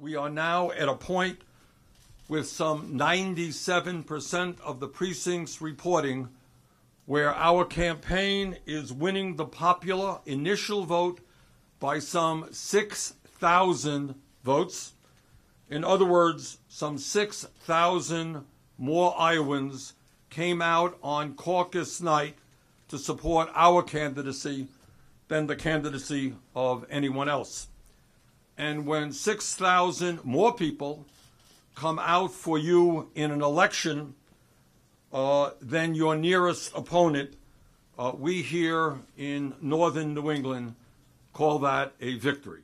We are now at a point with some 97% of the precincts reporting where our campaign is winning the popular initial vote by some 6,000 votes. In other words, some 6,000 more Iowans came out on caucus night to support our candidacy than the candidacy of anyone else. And when 6,000 more people come out for you in an election uh, than your nearest opponent, uh, we here in northern New England call that a victory.